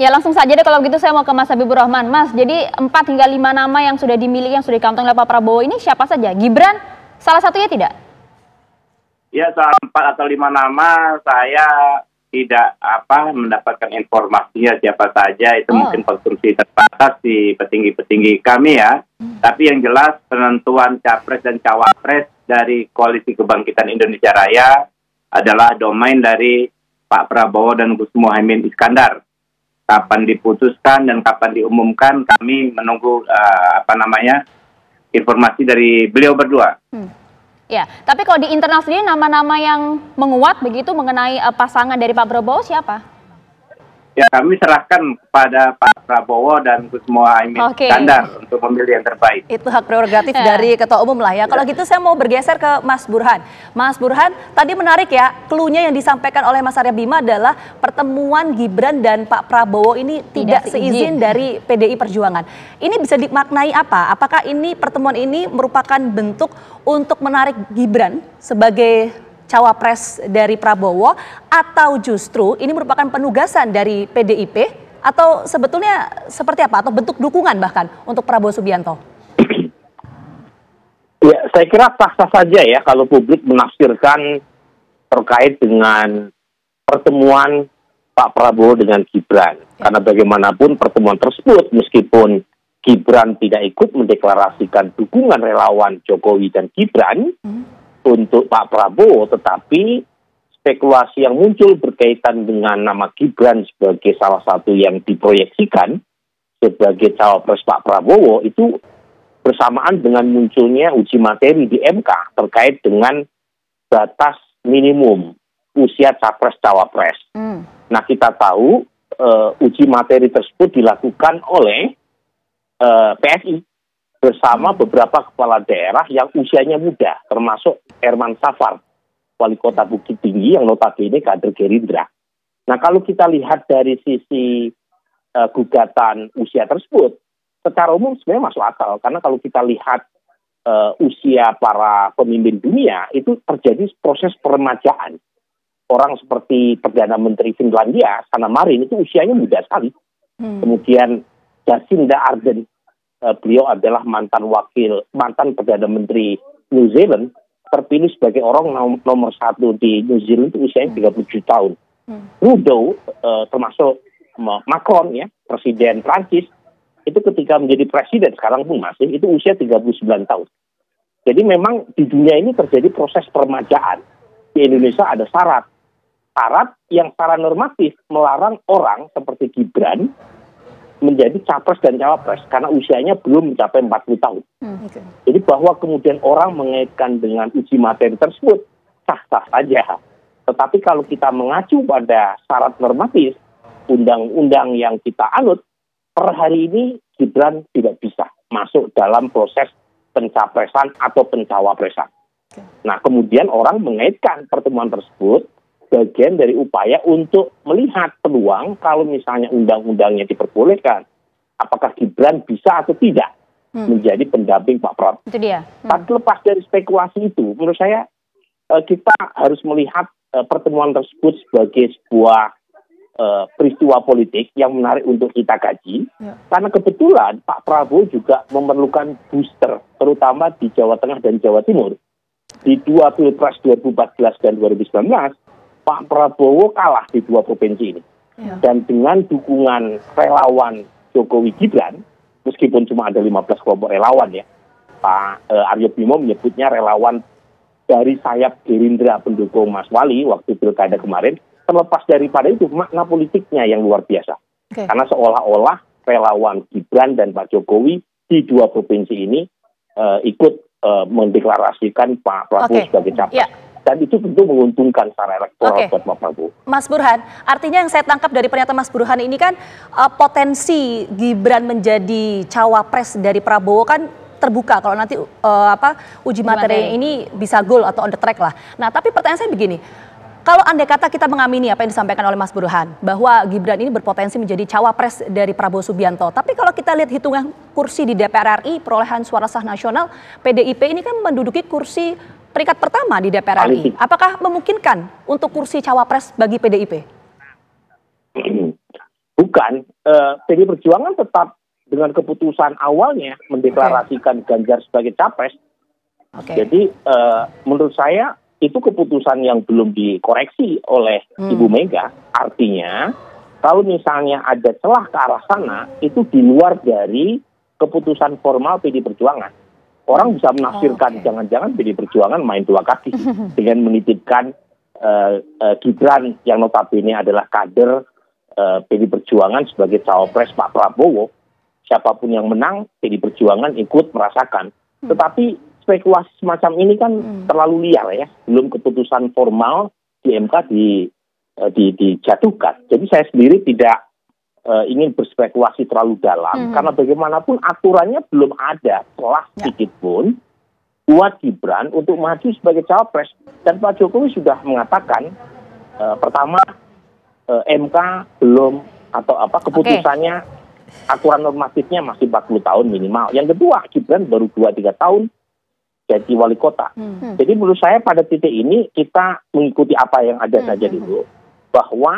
Ya langsung saja deh kalau gitu saya mau ke Mas Habibur Rahman. Mas, jadi 4 hingga 5 nama yang sudah dimiliki, yang sudah dikantong oleh Pak Prabowo ini siapa saja? Gibran salah satunya tidak? Ya soal 4 atau 5 nama saya tidak apa mendapatkan informasinya siapa saja itu oh. mungkin konsumsi terbatas di petinggi-petinggi kami ya. Hmm. Tapi yang jelas penentuan capres dan cawapres dari Koalisi Kebangkitan Indonesia Raya adalah domain dari Pak Prabowo dan Gus Muhaimin Iskandar kapan diputuskan dan kapan diumumkan kami menunggu uh, apa namanya informasi dari beliau berdua. Hmm. Ya, tapi kalau di internal sendiri nama-nama yang menguat begitu mengenai uh, pasangan dari Pak Prabowo siapa? Ya kami serahkan kepada Pak Prabowo dan Gus Mohaimin okay. Skandar untuk memilih yang terbaik. Itu hak prerogatif ya. dari Ketua Umum lah ya. Kalau ya. gitu saya mau bergeser ke Mas Burhan. Mas Burhan, tadi menarik ya, klunya yang disampaikan oleh Mas Arya Bima adalah pertemuan Gibran dan Pak Prabowo ini tidak, tidak seizin dari PDI Perjuangan. Ini bisa dimaknai apa? Apakah ini pertemuan ini merupakan bentuk untuk menarik Gibran sebagai cawapres dari Prabowo atau justru ini merupakan penugasan dari PDIP atau sebetulnya seperti apa atau bentuk dukungan bahkan untuk Prabowo Subianto? Ya, saya kira paksa saja ya kalau publik menafsirkan terkait dengan pertemuan Pak Prabowo dengan Gibran. Ya. Karena bagaimanapun pertemuan tersebut meskipun Gibran tidak ikut mendeklarasikan dukungan relawan Jokowi dan Gibran, hmm untuk Pak Prabowo, tetapi spekulasi yang muncul berkaitan dengan nama Gibran sebagai salah satu yang diproyeksikan sebagai cawapres Pak Prabowo itu bersamaan dengan munculnya uji materi di MK terkait dengan batas minimum usia capres cawapres. Hmm. Nah kita tahu uh, uji materi tersebut dilakukan oleh uh, eh, PSI bersama beberapa kepala daerah yang usianya muda, termasuk Herman Safar, wali kota Bukit Tinggi yang notabene kader Gerindra. Nah kalau kita lihat dari sisi uh, gugatan usia tersebut, secara umum sebenarnya masuk akal karena kalau kita lihat uh, usia para pemimpin dunia itu terjadi proses peremajaan. Orang seperti Perdana Menteri Finlandia, Sanna Marin itu usianya muda sekali. Hmm. Kemudian Jacinda Ardern uh, beliau adalah mantan wakil, mantan Perdana Menteri New Zealand, terpilih sebagai orang nom nomor satu di New Zealand itu usianya 37 tahun. Hmm. Trudeau, uh, termasuk Macron ya, Presiden Prancis, itu ketika menjadi presiden sekarang pun masih, itu usia 39 tahun. Jadi memang di dunia ini terjadi proses permajaan. Di Indonesia ada syarat. Syarat yang secara normatif melarang orang seperti Gibran menjadi capres dan cawapres karena usianya belum mencapai 40 tahun. Hmm, okay. Jadi bahwa kemudian orang mengaitkan dengan uji materi tersebut sah-sah saja. Tetapi kalau kita mengacu pada syarat normatif undang-undang yang kita anut, per hari ini Gibran tidak bisa masuk dalam proses pencapresan atau pencawapresan. Okay. Nah kemudian orang mengaitkan pertemuan tersebut bagian dari upaya untuk melihat peluang kalau misalnya undang-undangnya diperbolehkan, apakah Gibran bisa atau tidak hmm. menjadi pendamping Pak Prabowo. Itu dia. Hmm. Tapi lepas dari spekulasi itu, menurut saya eh, kita harus melihat eh, pertemuan tersebut sebagai sebuah eh, peristiwa politik yang menarik untuk kita kaji, ya. karena kebetulan Pak Prabowo juga memerlukan booster, terutama di Jawa Tengah dan Jawa Timur. Di dua pilpres 2014 dan 2019, Pak Prabowo kalah di dua provinsi ini. Ya. Dan dengan dukungan relawan Jokowi Gibran, meskipun cuma ada 15 kelompok relawan ya, Pak eh, Aryo Bimo menyebutnya relawan dari sayap Gerindra pendukung Mas Wali waktu pilkada kemarin, terlepas daripada itu makna politiknya yang luar biasa. Okay. Karena seolah-olah relawan Gibran dan Pak Jokowi di dua provinsi ini eh, ikut eh, mendeklarasikan Pak Prabowo okay. sebagai capres. Yeah dan itu tentu menguntungkan secara elektoral okay. buat Pak Prabowo. Mas Burhan, artinya yang saya tangkap dari pernyataan Mas Burhan ini kan uh, potensi Gibran menjadi cawapres dari Prabowo kan terbuka kalau nanti uh, apa uji materi ini bisa goal atau on the track lah. Nah, tapi pertanyaan saya begini. Kalau andai kata kita mengamini apa yang disampaikan oleh Mas Burhan bahwa Gibran ini berpotensi menjadi cawapres dari Prabowo Subianto, tapi kalau kita lihat hitungan kursi di DPR RI perolehan suara sah nasional PDIP ini kan menduduki kursi peringkat pertama di DPR RI. Apakah memungkinkan untuk kursi cawapres bagi PDIP? Bukan. eh, PD Perjuangan tetap dengan keputusan awalnya mendeklarasikan Ganjar sebagai capres. Oke. Jadi eh, menurut saya itu keputusan yang belum dikoreksi oleh Hmm. Ibu Mega. Artinya kalau misalnya ada celah ke arah sana itu di luar dari keputusan formal PD Perjuangan. Orang bisa menafsirkan jangan-jangan PD Perjuangan main dua kaki dengan menitipkan eh, eh, Gibran yang notabene adalah kader eh, PD Perjuangan sebagai cawapres Pak Prabowo. Siapa pun yang menang, PD Perjuangan ikut merasakan. Tetapi spekulasi semacam ini kan terlalu liar ya. Belum keputusan formal di MK di, eh, di- dijatuhkan. Jadi saya sendiri tidak eh, ingin berspekulasi terlalu dalam Mhm. karena bagaimanapun aturannya belum ada celah Ya. sedikit pun buat Gibran untuk maju sebagai cawapres dan Pak Jokowi sudah mengatakan eh, pertama eh, MK belum atau apa keputusannya aturan normatifnya masih 40 tahun minimal. Yang kedua Gibran baru 2-3 tahun jadi wali kota. Hmm. Jadi menurut saya pada titik ini kita mengikuti apa yang ada Hmm, saja hmm, dulu. Bahwa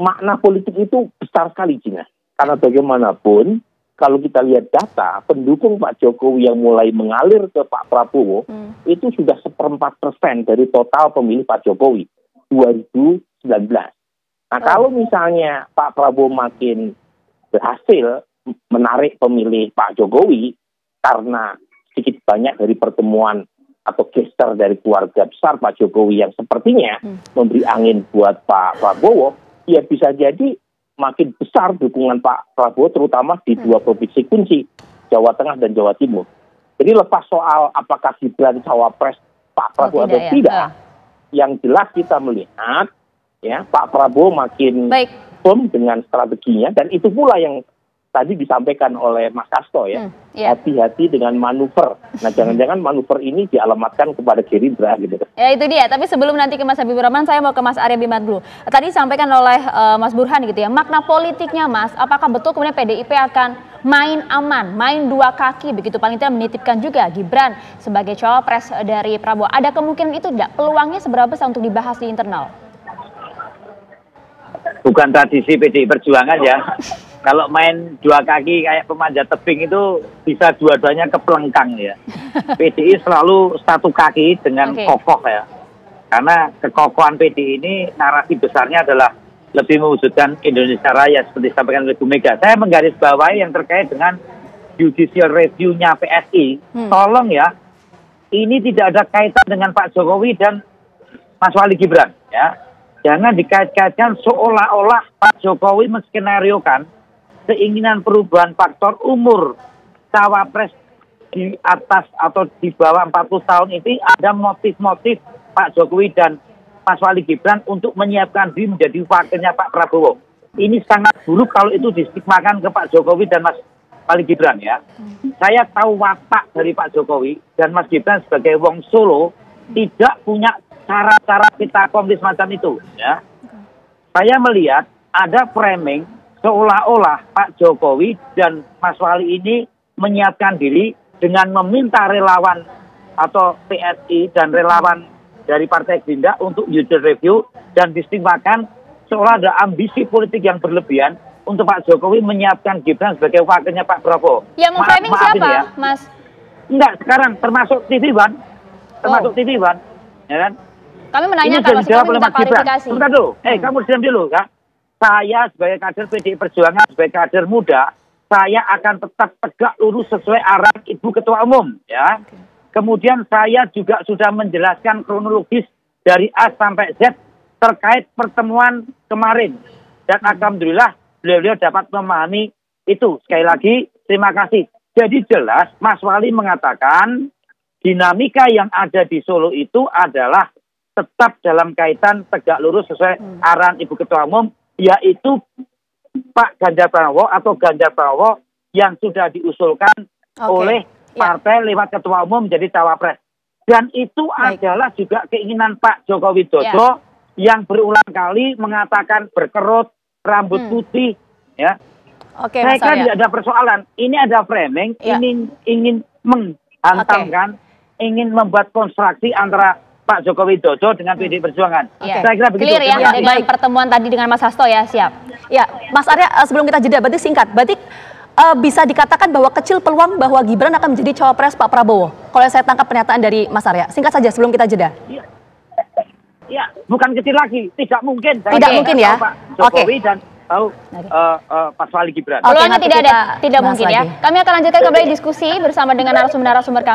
makna politik itu besar sekali Cina. Karena bagaimanapun kalau kita lihat data pendukung Pak Jokowi yang mulai mengalir ke Pak Prabowo Hmm. itu sudah seperempat persen dari total pemilih Pak Jokowi 2019. Nah kalau misalnya Pak Prabowo makin berhasil menarik pemilih Pak Jokowi karena sedikit banyak dari pertemuan atau gesture dari keluarga besar Pak Jokowi yang sepertinya Hmm. memberi angin buat Pak Prabowo, ya bisa jadi makin besar dukungan Pak Prabowo terutama di dua provinsi kunci, Jawa Tengah dan Jawa Timur. Jadi lepas soal apakah Gibran cawapres Pak Prabowo atau tidak ya? tidak, Ah. yang jelas kita melihat ya Pak Prabowo makin Baik. firm dengan strateginya dan itu pula yang tadi disampaikan oleh Mas Asto ya. Hmm, iya. Hati-hati dengan manuver. Nah, jangan-jangan manuver ini dialamatkan kepada Gerindra gitu. Ya itu dia, tapi sebelum nanti ke Mas Habibur Rahman, saya mau ke Mas Arya Bima dulu. Tadi disampaikan oleh eh, Mas Burhan gitu ya, makna politiknya Mas, apakah betul kemudian PDIP akan main aman, main dua kaki begitu paling tidak menitipkan juga Gibran sebagai cawapres dari Prabowo. Ada kemungkinan itu tidak? Peluangnya seberapa besar untuk dibahas di internal? bukan tradisi PDI Perjuangan ya. Kalau main dua kaki kayak pemanjat tebing itu bisa dua-duanya kepelengkang ya. PDI selalu satu kaki dengan Oke. kokoh ya. Karena kekokohan PDI ini narasi besarnya adalah lebih mewujudkan Indonesia Raya seperti disampaikan oleh Bu Mega. Saya menggarisbawahi yang terkait dengan judicial review-nya PSI. Hmm. Tolong ya, ini tidak ada kaitan dengan Pak Jokowi dan Mas Wali Gibran ya. Jangan dikait-kaitkan seolah-olah Pak Jokowi menskenariokan keinginan perubahan faktor umur cawapres di atas atau di bawah 40 tahun ini ada motif-motif Pak Jokowi dan Mas Wali Gibran untuk menyiapkan diri menjadi wakilnya Pak Prabowo. Ini sangat buruk kalau itu distigmakan ke Pak Jokowi dan Mas Wali Gibran ya. Saya tahu watak dari Pak Jokowi dan Mas Gibran sebagai wong Solo tidak punya cara-cara kita komplis macam itu ya. Saya melihat ada framing seolah-olah Pak Jokowi dan Mas Wali ini menyiapkan diri dengan meminta relawan atau PSI dan relawan dari Partai Gerindra untuk judicial review dan distigmakan seolah ada ambisi politik yang berlebihan untuk Pak Jokowi menyiapkan Gibran sebagai wakilnya Pak Prabowo. Yang Maaf- memframing maafin siapa, ya. Mas? Enggak, sekarang termasuk TV One. Termasuk Oh. TV One. Ya kan? Kami Ini menanyakan, dijawab kami minta klarifikasi. Sebentar dulu. Eh, Hmm. kamu diam dulu ya. Saya sebagai kader PDI Perjuangan, sebagai kader muda, saya akan tetap tegak lurus sesuai arahan Ibu Ketua Umum. ya. Kemudian saya juga sudah menjelaskan kronologis dari A sampai Z terkait pertemuan kemarin. Dan alhamdulillah beliau-beliau dapat memahami itu. Sekali lagi, terima kasih. Jadi jelas Mas Wali mengatakan dinamika yang ada di Solo itu adalah tetap dalam kaitan tegak lurus sesuai arahan Ibu Ketua Umum, yaitu Pak Ganjar Pranowo atau Ganjar Pranowo yang sudah diusulkan Oke. oleh Ya. partai lewat Ketua Umum menjadi cawapres. Dan itu Baik. adalah juga keinginan Pak Joko Widodo yang berulang kali mengatakan berkerut, rambut Hmm. putih, ya. Oke, Saya kira tidak ada persoalan. Ini ada framing, Ya. ingin ingin menghantamkan, ingin membuat konstruksi antara Pak Joko Widodo dengan PDI Perjuangan. Iya. Saya kira begitu. Clear ya dengan pertemuan tadi dengan Mas Hasto ya, siap. Ya, Mas Arya, eh, sebelum kita jeda, berarti singkat. Berarti eh, bisa dikatakan bahwa kecil peluang bahwa Gibran akan menjadi cawapres Pak Prabowo. Kalau saya tangkap pernyataan dari Mas Arya, singkat saja sebelum kita jeda. Ya, bukan kecil lagi, tidak mungkin. Saya Tidak tidak mungkin tahu ya? Pak Jokowi Oke. dan tahu eh, eh, Pak Wali Gibran. Peluangnya tidak ada, tidak mungkin ya. lagi. Kami akan lanjutkan kembali diskusi bersama dengan narasumber-narasumber kami.